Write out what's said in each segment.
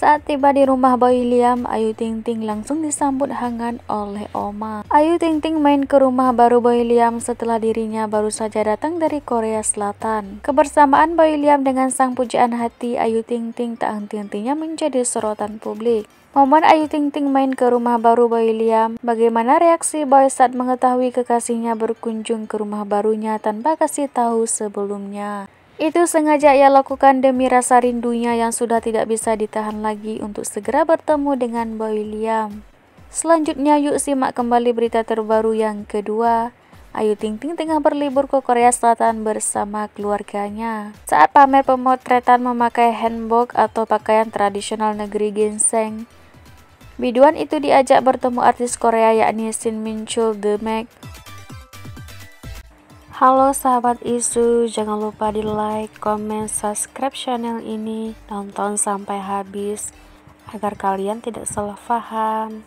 Saat tiba di rumah Boy Liam, Ayu Ting Ting langsung disambut hangat oleh Oma. Ayu Ting Ting main ke rumah baru Boy Liam setelah dirinya baru saja datang dari Korea Selatan. Kebersamaan Boy Liam dengan sang pujaan hati Ayu Ting Ting tak henti-hentinya menjadi sorotan publik. Momen Ayu Ting Ting main ke rumah baru Boy Liam, bagaimana reaksi Boy saat mengetahui kekasihnya berkunjung ke rumah barunya tanpa kasih tahu sebelumnya. Itu sengaja ia lakukan demi rasa rindunya yang sudah tidak bisa ditahan lagi untuk segera bertemu dengan Boy Liam. Selanjutnya yuk simak kembali berita terbaru yang kedua. Ayu Ting Ting tengah berlibur ke Korea Selatan bersama keluarganya. Saat pamer pemotretan memakai hanbok atau pakaian tradisional negeri ginseng, biduan itu diajak bertemu artis Korea yakni Shin Min Chul The Mac. Halo sahabat isu, jangan lupa di like, komen, subscribe channel ini, nonton sampai habis agar kalian tidak salah paham.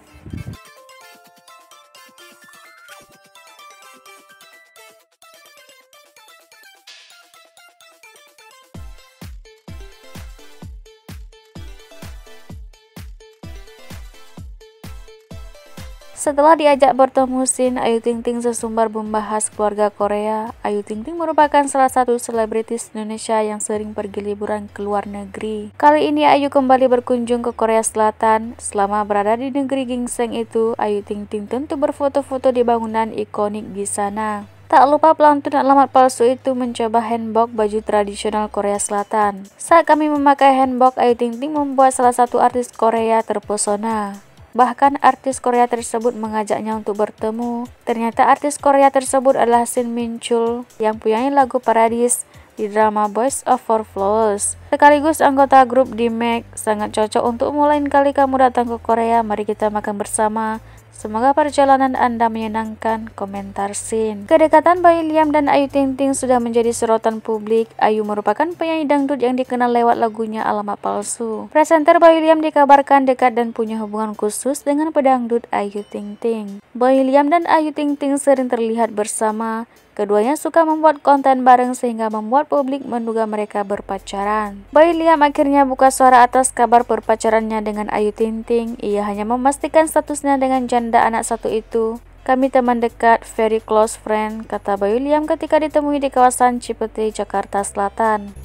Setelah diajak bertemu Shin, Ayu Ting Ting sesumbar membahas keluarga Korea. Ayu Ting Ting merupakan salah satu selebritis Indonesia yang sering pergi liburan ke luar negeri. Kali ini Ayu kembali berkunjung ke Korea Selatan. Selama berada di negeri gingseng itu, Ayu Ting Ting tentu berfoto-foto di bangunan ikonik di sana. Tak lupa pelantun alamat palsu itu mencoba hanbok baju tradisional Korea Selatan. Saat kami memakai hanbok, Ayu Ting Ting membuat salah satu artis Korea terpesona. Bahkan artis Korea tersebut mengajaknya untuk bertemu. Ternyata artis Korea tersebut adalah Shin Min Chul yang punya lagu Paradise di drama Boys Over Flowers. Sekaligus anggota grup D-Mac, sangat cocok untuk mulai kali kamu datang ke Korea. Mari kita makan bersama Semoga perjalanan Anda menyenangkan, komentar Sin. Kedekatan Bayi Liam dan Ayu Ting Ting sudah menjadi sorotan publik. Ayu merupakan penyanyi dangdut yang dikenal lewat lagunya Alamat Palsu. Presenter Bayi Liam dikabarkan dekat dan punya hubungan khusus dengan pedangdut Ayu Ting Ting. Bayi Liam dan Ayu Ting Ting sering terlihat bersama, Keduanya suka membuat konten bareng sehingga membuat publik menduga mereka berpacaran. Boy Liam akhirnya buka suara atas kabar berpacarannya dengan Ayu Ting Ting. Ia hanya memastikan statusnya dengan janda anak satu itu. Kami teman dekat, very close friend, kata Boy Liam ketika ditemui di kawasan Cipete, Jakarta Selatan.